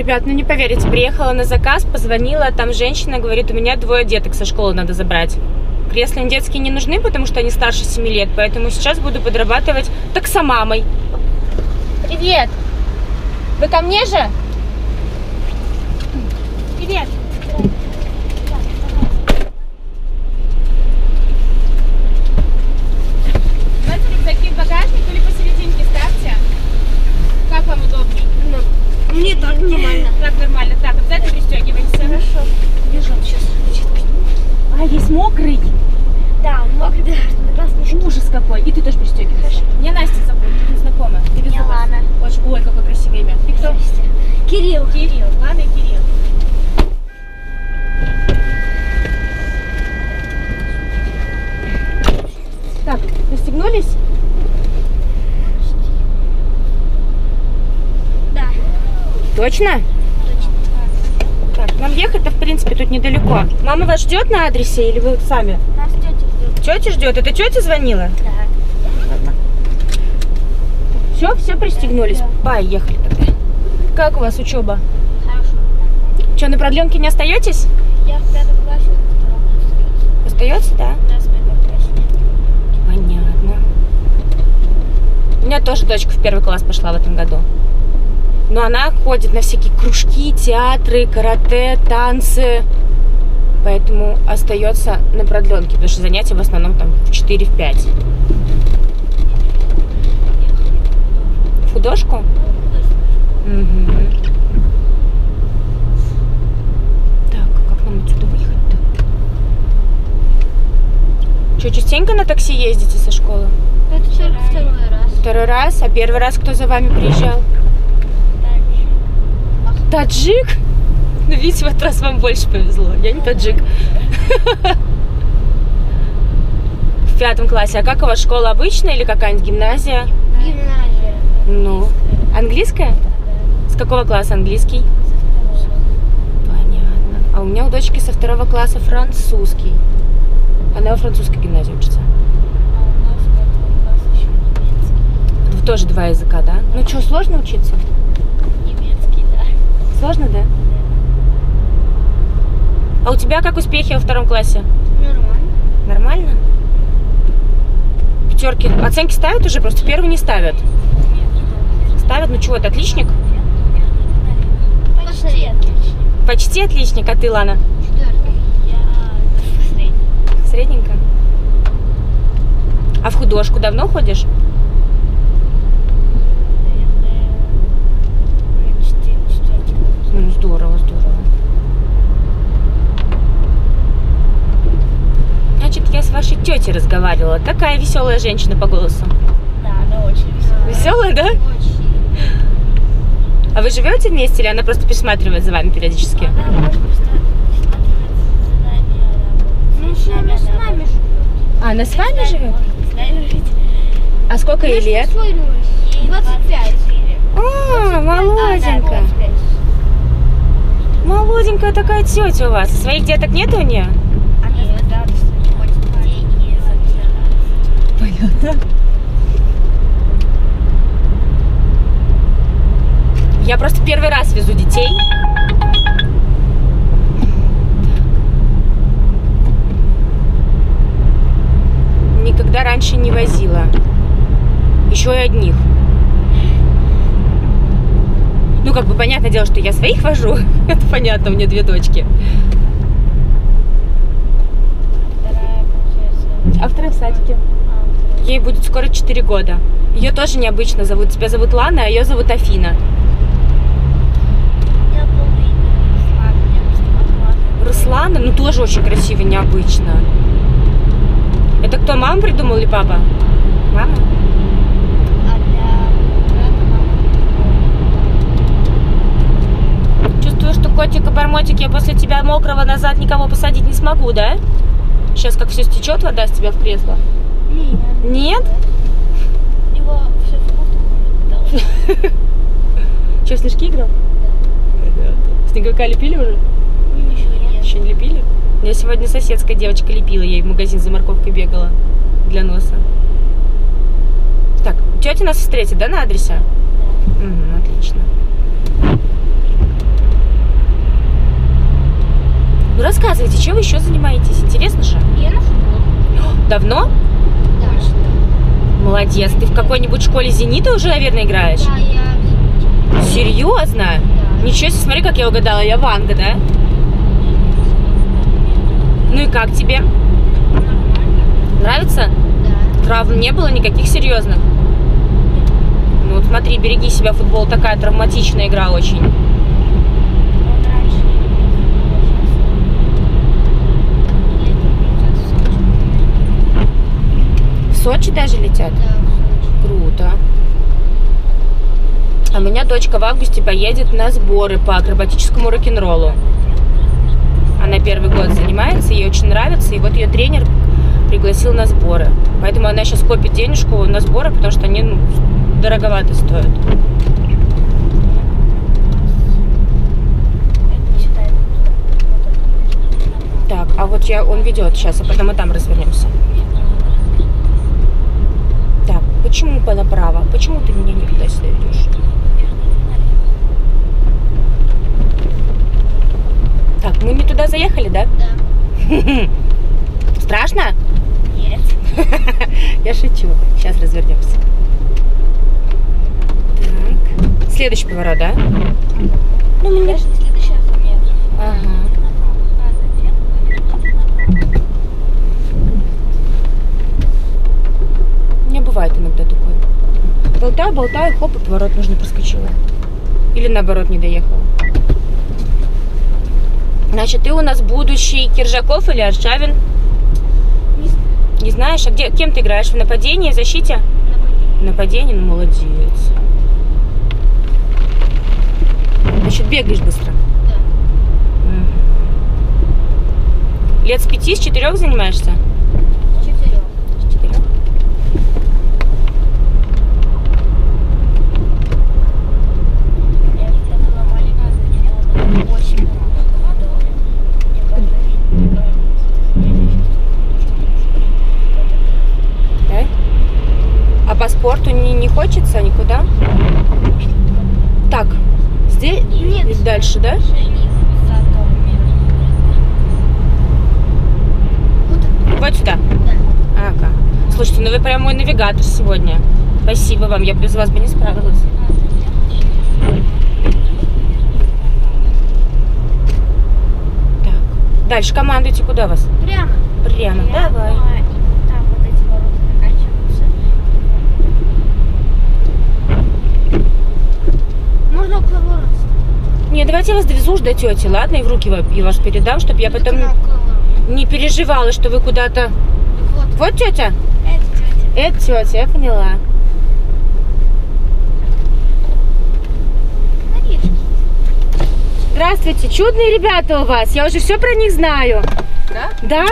Ребят, ну не поверите, приехала на заказ, позвонила, там женщина говорит, у меня двое деток со школы надо забрать. Кресла детские не нужны, потому что они старше 7 лет, поэтому сейчас буду подрабатывать таксомамой. Привет! Вы ко мне же? Привет! Давайте рюкзаки в багажник или посерединке ставьте. Как вам удобнее? Мне так нормально. Так, нормально. Так, обязательно пристегивайся. Хорошо. Бежим сейчас. А, есть мокрый. Да, мокрый, да, Ужас какой. И ты тоже пристегиваешься. Мне Настя зовут, ты без. Милана. Очень, ой, какое красивое имя. Ты кто? Кирилл. Кирилл. Ладно, Кирилл. Так, пристегнулись? Да. Точно? Нам ехать-то, в принципе, тут недалеко. Мама вас ждет на адресе или вы сами? Нас тетя ждет. Тетя ждет. Это тетя звонила? Да. Все, все пристегнулись. Да. Поехали тогда. Как у вас учеба? Хорошо. Что, на продленке не остаетесь? Я в пятом классе, остается. Да? Понятно. У меня тоже дочка в первый класс пошла в этом году. Но она ходит на всякие кружки, театры, карате, танцы. Поэтому остается на продленке, потому что занятия в основном там в 4-5. В художку? Мгм. Так, как нам отсюда выехать-то? Что, частенько на такси ездите со школы? Это второй раз. Второй раз? А первый раз кто за вами приезжал? Таджик? Ну, видите, в этот раз вам больше повезло. Я не таджик. В пятом классе. А как у вас школа обычная или какая-нибудь гимназия? Гимназия. Ну, английская? С какого класса английский? Понятно. А у меня у дочки со второго класса французский. Она во французской гимназии учится. А тоже два языка, да? Ну что, сложно учиться? Сложно, да? А у тебя как успехи во втором классе? Нормально. Нормально? Пятерки. Оценки ставят уже, просто первый не ставят. Ставят, ну чего, ты отличник? Почти отлично. Почти отличник, а ты, Лана? Четвертый. Я. Средненько. А в художку давно ходишь? Наверное, уже четыре, четвертый год. Ну, здорово, здорово. Значит, я с вашей тетей разговаривала. Такая веселая женщина по голосу. Да, она очень веселая. Веселая, да? Очень. А вы живете вместе или она просто присматривает за вами периодически? Она может. Ну, с нами, с нами живет. А, она с вами живет? С нами жить. А сколько ей лет? Поссорилась. Ей 25. 24. А, А, молоденькая. да, 25. Молоденькая такая тетя у вас. Своих деток нет у нее? Она сказала, что не хочет детей и Понятно. Я просто первый раз везу детей. Никогда раньше не возила. Еще и одних. Ну, как бы понятное дело, что я своих вожу. Это понятно, у меня две дочки. Ей будет скоро 4 года. Ее тоже необычно зовут. Тебя зовут Лана, а ее зовут Афина. Руслана, ну тоже очень красиво, необычно. Это кто, мама придумал или папа? Мама? А для брата мама Чувствую, что котика-бормотик, я после тебя мокрого назад никого посадить не смогу, да? Сейчас как все стечет, вода с тебя в кресло. Нет. У него все вкусно. Че, снежки играл? Снеговика лепили уже? Еще нет. Еще не лепили? Я сегодня соседская девочка лепила, я ей в магазин за морковкой бегала для носа. Так, тетя нас встретит, да, на адресе? Да. Мгм, отлично. Ну рассказывайте, чем вы еще занимаетесь? Интересно же. Я на футбол. Давно? Молодец. Ты в какой-нибудь школе «Зенита» уже, наверное, играешь? Да, я... Серьезно? Да. Ничего себе, смотри, как я угадала. Я Ванга, да? Ну и как тебе? Нормально. Нравится? Да. Травм не было никаких серьезных? Ну вот смотри, береги себя, футбол такая травматичная игра очень. Он раньше В Сочи даже летят? Да, Круто. А у меня дочка в августе поедет на сборы по акробатическому рок-н-роллу. Она первый год занимается, ей очень нравится, и вот ее тренер пригласил на сборы. Поэтому она сейчас копит денежку на сборы, потому что они ну, дороговато стоят. Так, а вот я, он ведет сейчас, а потом мы там развернемся. Почему по направо? Почему ты меня не туда сюда ведешь? Так, мы не туда заехали, да? Да. Страшно? Нет. Я шучу. Сейчас развернемся. Так. Следующий поворот, да? Ну. Даже следующая замена. Ага. У меня бывает иногда такое. Болтаю, болтаю, хоп, и поворот нужно проскочила. Или наоборот не доехала. Значит, ты у нас будущий Киржаков или Аршавин? Не знаешь, а где, кем ты играешь? В нападении, защите? Нападение. В нападении, ну молодец. Значит, бегаешь быстро. Да. Лет с пяти, с четырех занимаешься? Четырех. С четырех. Я когда была маленькая, я была очень много. Мне кажется, Да? А по спорту не, не хочется никуда? Так, здесь Нет. дальше, да? Вот сюда. Ага. Слушайте, ну вы прям мой навигатор сегодня. Спасибо вам, я без вас бы не справилась. Так. Дальше командуйте, куда вас? Прямо. Прямо. Давай. И там вот эти ворота заканчиваются. Можно около ворот. Не, давайте я вас довезу уж до тети, ладно? И в руки я вас передам, чтобы я потом не переживала, что вы куда-то... Вот, Вот тетя? это тетя. Это тетя, я поняла. Здравствуйте, чудные ребята у вас. Я уже все про них знаю. Да? Да?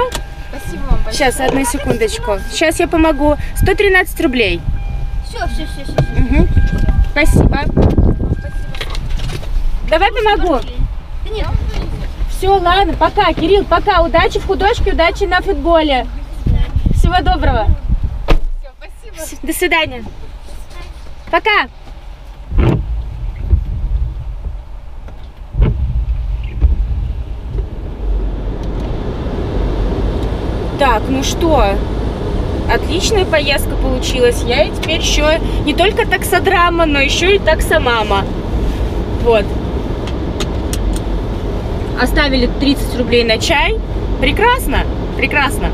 Спасибо вам большое. Сейчас, одну секундочку. Сейчас я помогу. 113 рублей. Все, все, все, все. Мгм. Спасибо. Давай помогу. Все, ладно, пока, Кирилл, пока. Удачи в художке, удачи на футболе. Всего доброго. До свидания. Пока. Так, ну что, отличная поездка получилась. Я и теперь еще не только таксодрама, но еще и таксомама. Вот. Оставили 30 рублей на чай. Прекрасно, прекрасно.